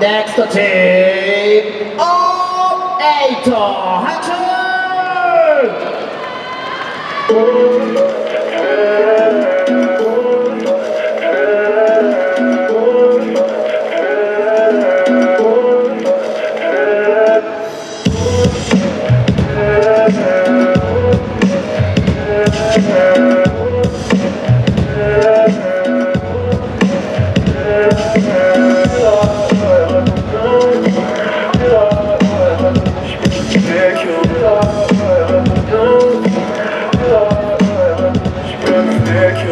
Next team of take you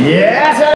Yes!